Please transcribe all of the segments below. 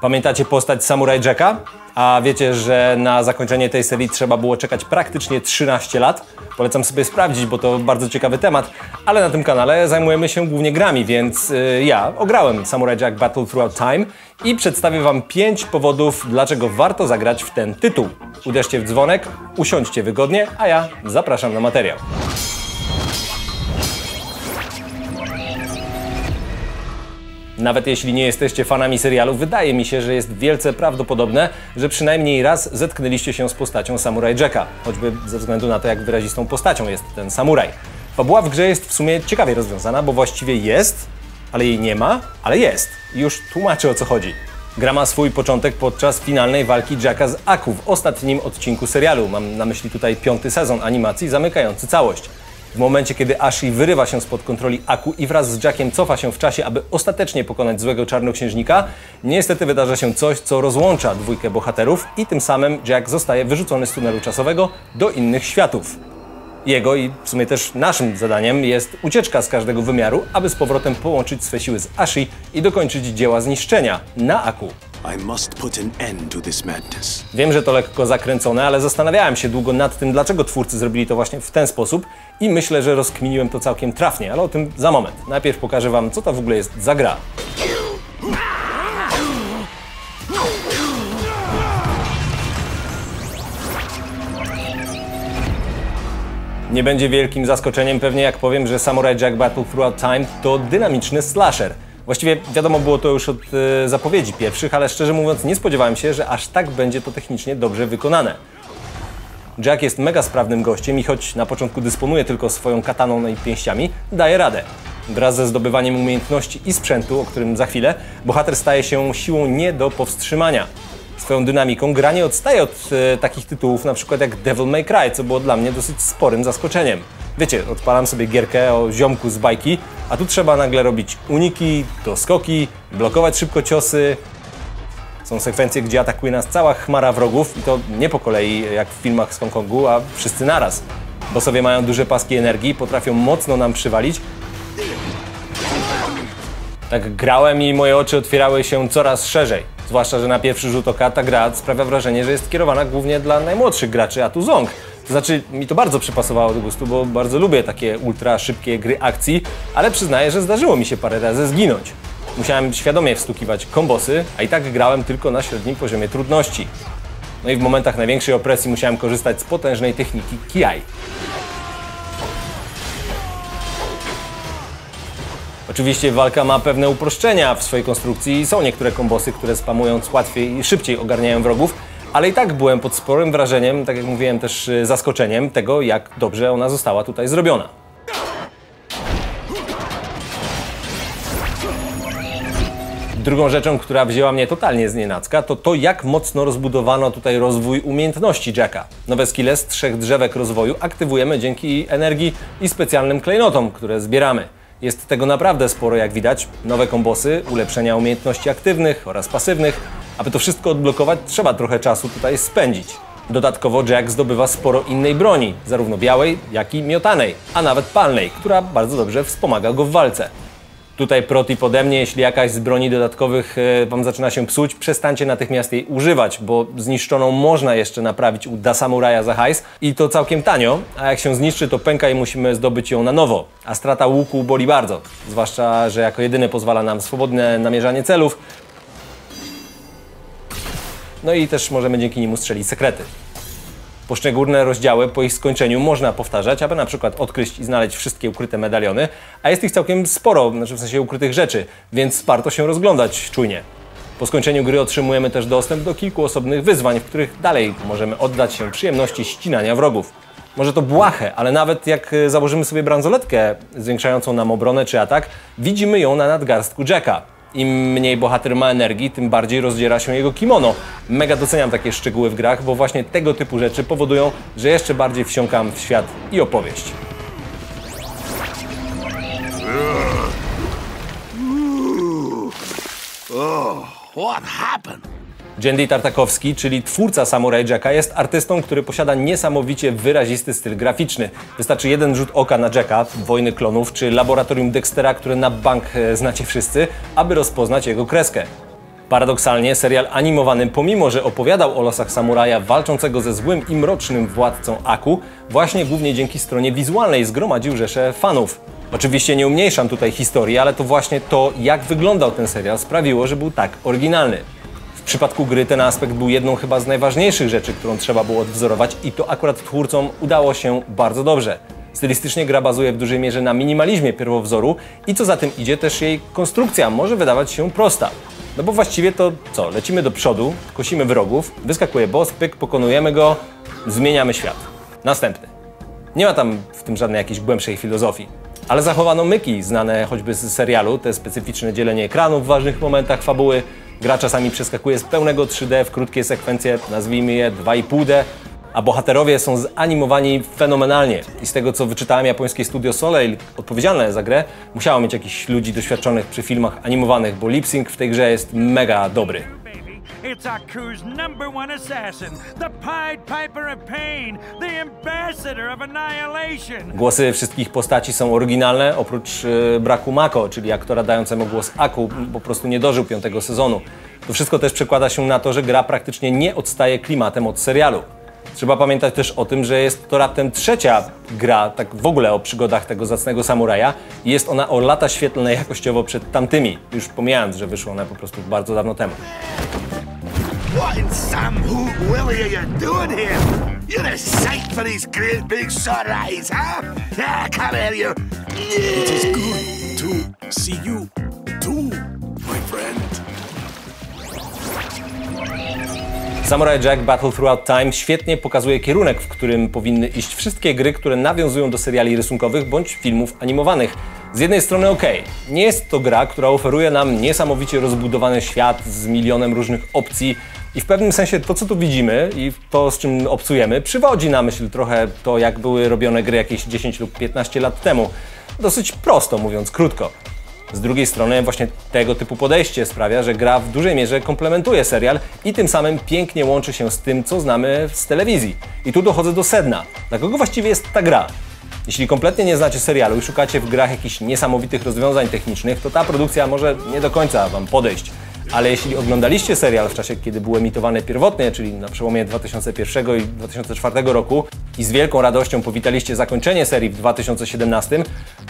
Pamiętacie postać Samurai Jacka? A wiecie, że na zakończenie tej serii trzeba było czekać praktycznie 13 lat? Polecam sobie sprawdzić, bo to bardzo ciekawy temat, ale na tym kanale zajmujemy się głównie grami, więc yy, ja ograłem Samurai Jack Battle Throughout Time i przedstawię Wam 5 powodów, dlaczego warto zagrać w ten tytuł. Uderzcie w dzwonek, usiądźcie wygodnie, a ja zapraszam na materiał. Nawet jeśli nie jesteście fanami serialu, wydaje mi się, że jest wielce prawdopodobne, że przynajmniej raz zetknęliście się z postacią Samurai Jacka, choćby ze względu na to, jak wyrazistą postacią jest ten samuraj. Fabuła w grze jest w sumie ciekawie rozwiązana, bo właściwie jest, ale jej nie ma, ale jest. I już tłumaczę o co chodzi. Gra ma swój początek podczas finalnej walki Jacka z Aku w ostatnim odcinku serialu. Mam na myśli tutaj piąty sezon animacji zamykający całość. W momencie, kiedy Ashi wyrywa się spod kontroli Aku i wraz z Jackiem cofa się w czasie, aby ostatecznie pokonać złego czarnoksiężnika, niestety wydarza się coś, co rozłącza dwójkę bohaterów i tym samym Jack zostaje wyrzucony z tunelu czasowego do innych światów. Jego i w sumie też naszym zadaniem jest ucieczka z każdego wymiaru, aby z powrotem połączyć swe siły z Ashi i dokończyć dzieła zniszczenia na Aku. Wiem, że to lekko zakręcone, ale zastanawiałem się długo nad tym, dlaczego twórcy zrobili to właśnie w ten sposób i myślę, że rozkminiłem to całkiem trafnie, ale o tym za moment. Najpierw pokażę Wam, co to w ogóle jest za gra. Nie będzie wielkim zaskoczeniem pewnie jak powiem, że Samurai Jack Battle Throughout Time to dynamiczny slasher. Właściwie wiadomo było to już od e, zapowiedzi pierwszych, ale szczerze mówiąc nie spodziewałem się, że aż tak będzie to technicznie dobrze wykonane. Jack jest mega sprawnym gościem i choć na początku dysponuje tylko swoją kataną i pięściami, daje radę. Wraz ze zdobywaniem umiejętności i sprzętu, o którym za chwilę, bohater staje się siłą nie do powstrzymania. Swoją dynamiką gra nie odstaje od e, takich tytułów na przykład jak Devil May Cry, co było dla mnie dosyć sporym zaskoczeniem. Wiecie, odpalam sobie gierkę o ziomku z bajki, a tu trzeba nagle robić uniki, doskoki, blokować szybko ciosy. Są sekwencje, gdzie atakuje nas cała chmara wrogów i to nie po kolei jak w filmach z Hongkongu, a wszyscy naraz. Bossowie mają duże paski energii, potrafią mocno nam przywalić. Tak grałem i moje oczy otwierały się coraz szerzej. Zwłaszcza, że na pierwszy rzut oka ta gra sprawia wrażenie, że jest kierowana głównie dla najmłodszych graczy, a tu ząg. To znaczy, mi to bardzo przypasowało do gustu, bo bardzo lubię takie ultra szybkie gry akcji, ale przyznaję, że zdarzyło mi się parę razy zginąć. Musiałem świadomie wstukiwać kombosy, a i tak grałem tylko na średnim poziomie trudności. No i w momentach największej opresji musiałem korzystać z potężnej techniki Kiai. Oczywiście walka ma pewne uproszczenia w swojej konstrukcji i są niektóre kombosy, które spamując łatwiej i szybciej ogarniają wrogów, ale i tak byłem pod sporym wrażeniem, tak jak mówiłem też y, zaskoczeniem tego, jak dobrze ona została tutaj zrobiona. Drugą rzeczą, która wzięła mnie totalnie z nienacka, to to, jak mocno rozbudowano tutaj rozwój umiejętności Jacka. Nowe skille z trzech drzewek rozwoju aktywujemy dzięki energii i specjalnym klejnotom, które zbieramy. Jest tego naprawdę sporo, jak widać. Nowe kombosy, ulepszenia umiejętności aktywnych oraz pasywnych. Aby to wszystko odblokować, trzeba trochę czasu tutaj spędzić. Dodatkowo Jack zdobywa sporo innej broni, zarówno białej, jak i miotanej, a nawet palnej, która bardzo dobrze wspomaga go w walce. Tutaj protip ode mnie, jeśli jakaś z broni dodatkowych e, Wam zaczyna się psuć, przestańcie natychmiast jej używać, bo zniszczoną można jeszcze naprawić u Da Samuraja za hajs i to całkiem tanio, a jak się zniszczy to pęka i musimy zdobyć ją na nowo, a strata łuku boli bardzo, zwłaszcza, że jako jedyny pozwala nam swobodne namierzanie celów, no i też możemy dzięki niemu strzelić sekrety. Poszczególne rozdziały po ich skończeniu można powtarzać, aby na przykład odkryć i znaleźć wszystkie ukryte medaliony, a jest ich całkiem sporo, znaczy w sensie ukrytych rzeczy, więc warto się rozglądać czujnie. Po skończeniu gry otrzymujemy też dostęp do kilku osobnych wyzwań, w których dalej możemy oddać się przyjemności ścinania wrogów. Może to błahe, ale nawet jak e, założymy sobie bransoletkę zwiększającą nam obronę czy atak, widzimy ją na nadgarstku Jacka. Im mniej bohater ma energii, tym bardziej rozdziera się jego kimono. Mega doceniam takie szczegóły w grach, bo właśnie tego typu rzeczy powodują, że jeszcze bardziej wsiąkam w świat i opowieść. What happened? Jendy Tartakowski, czyli twórca Samurai Jacka, jest artystą, który posiada niesamowicie wyrazisty styl graficzny. Wystarczy jeden rzut oka na Jacka, Wojny Klonów, czy Laboratorium Dextera, które na bank e, znacie wszyscy, aby rozpoznać jego kreskę. Paradoksalnie serial animowany, pomimo że opowiadał o losach samuraja walczącego ze złym i mrocznym władcą Aku, właśnie głównie dzięki stronie wizualnej zgromadził rzesze fanów. Oczywiście nie umniejszam tutaj historii, ale to właśnie to, jak wyglądał ten serial, sprawiło, że był tak oryginalny. W przypadku gry ten aspekt był jedną chyba z najważniejszych rzeczy, którą trzeba było odwzorować i to akurat twórcom udało się bardzo dobrze. Stylistycznie gra bazuje w dużej mierze na minimalizmie pierwowzoru i co za tym idzie też jej konstrukcja może wydawać się prosta. No bo właściwie to co, lecimy do przodu, kosimy wrogów, wyskakuje boss, pyk, pokonujemy go, zmieniamy świat. Następny. Nie ma tam w tym żadnej jakiejś głębszej filozofii. Ale zachowano myki znane choćby z serialu, te specyficzne dzielenie ekranu w ważnych momentach fabuły. Gra czasami przeskakuje z pełnego 3D w krótkie sekwencje, nazwijmy je 2,5D, a bohaterowie są zanimowani fenomenalnie. I z tego co wyczytałem, japońskie studio Soleil, odpowiedzialne za grę, musiało mieć jakichś ludzi doświadczonych przy filmach animowanych, bo lip sync w tej grze jest mega dobry. It's number one assassin, the Pied Piper of Pain, the ambassador of annihilation. Głosy wszystkich postaci są oryginalne, oprócz e, braku Mako, czyli aktora dającego głos Aku, po prostu nie dożył piątego sezonu. To wszystko też przekłada się na to, że gra praktycznie nie odstaje klimatem od serialu. Trzeba pamiętać też o tym, że jest to raptem trzecia gra, tak w ogóle o przygodach tego zacnego samuraja i jest ona o lata świetlne jakościowo przed tamtymi, już pomijając, że wyszła ona po prostu bardzo dawno temu. What in some hoot willy are you doing here? You're a sight for these great big sore eyes, huh? Ah, come here, you. It is good to see you too, my friend. Samurai Jack Battle Throughout Time świetnie pokazuje kierunek, w którym powinny iść wszystkie gry, które nawiązują do seriali rysunkowych bądź filmów animowanych. Z jednej strony ok, nie jest to gra, która oferuje nam niesamowicie rozbudowany świat z milionem różnych opcji i w pewnym sensie to, co tu widzimy i to, z czym obcujemy, przywodzi na myśl trochę to, jak były robione gry jakieś 10 lub 15 lat temu. Dosyć prosto, mówiąc krótko. Z drugiej strony właśnie tego typu podejście sprawia, że gra w dużej mierze komplementuje serial i tym samym pięknie łączy się z tym, co znamy z telewizji. I tu dochodzę do sedna. Dla kogo właściwie jest ta gra? Jeśli kompletnie nie znacie serialu i szukacie w grach jakichś niesamowitych rozwiązań technicznych, to ta produkcja może nie do końca Wam podejść. Ale jeśli oglądaliście serial w czasie, kiedy był emitowany pierwotnie, czyli na przełomie 2001 i 2004 roku i z wielką radością powitaliście zakończenie serii w 2017,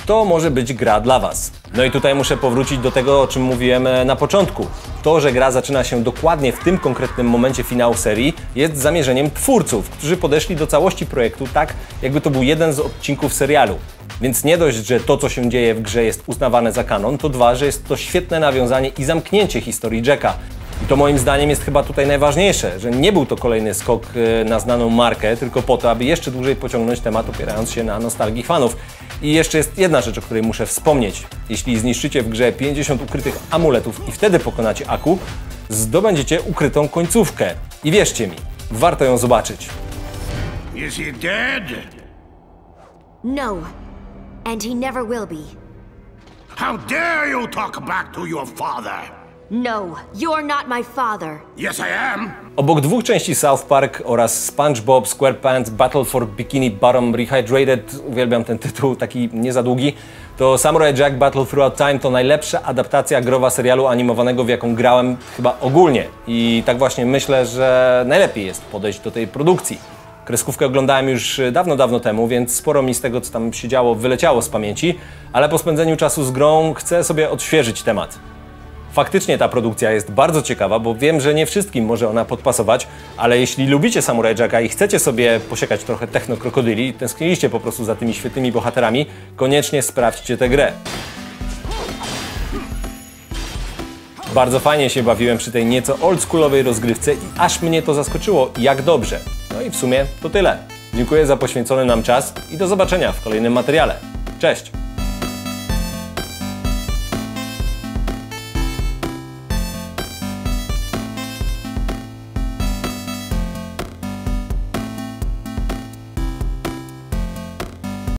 to może być gra dla Was. No i tutaj muszę powrócić do tego, o czym mówiłem e, na początku. To, że gra zaczyna się dokładnie w tym konkretnym momencie finału serii, jest zamierzeniem twórców, którzy podeszli do całości projektu tak, jakby to był jeden z odcinków serialu. Więc nie dość, że to, co się dzieje w grze jest uznawane za kanon, to dwa, że jest to świetne nawiązanie i zamknięcie historii Jacka. I to moim zdaniem jest chyba tutaj najważniejsze, że nie był to kolejny skok e, na znaną markę, tylko po to, aby jeszcze dłużej pociągnąć temat, opierając się na nostalgii fanów. I jeszcze jest jedna rzecz, o której muszę wspomnieć. Jeśli zniszczycie w grze 50 ukrytych amuletów i wtedy pokonacie Aku, zdobędziecie ukrytą końcówkę. I wierzcie mi, warto ją zobaczyć. Is he dead? No. And he never will be. How dare you talk back to your father? No, you're not my father. Yes, I am. Obok dwóch części South Park oraz SpongeBob SquarePants Battle for Bikini Bottom Rehydrated, uwielbiam ten tytuł, taki nie za długi, to Samurai Jack Battle Throughout Time to najlepsza adaptacja growa serialu animowanego, w jaką grałem chyba ogólnie. I tak właśnie myślę, że najlepiej jest podejść do tej produkcji. Kreskówkę oglądałem już dawno, dawno temu, więc sporo mi z tego, co tam się działo, wyleciało z pamięci, ale po spędzeniu czasu z grą chcę sobie odświeżyć temat. Faktycznie ta produkcja jest bardzo ciekawa, bo wiem, że nie wszystkim może ona podpasować, ale jeśli lubicie Samurai Jacka i chcecie sobie posiekać trochę technokrokodyli, tęskniliście po prostu za tymi świetnymi bohaterami, koniecznie sprawdźcie tę grę. Bardzo fajnie się bawiłem przy tej nieco oldschoolowej rozgrywce i aż mnie to zaskoczyło, jak dobrze. No i w sumie to tyle. Dziękuję za poświęcony nam czas i do zobaczenia w kolejnym materiale. Cześć!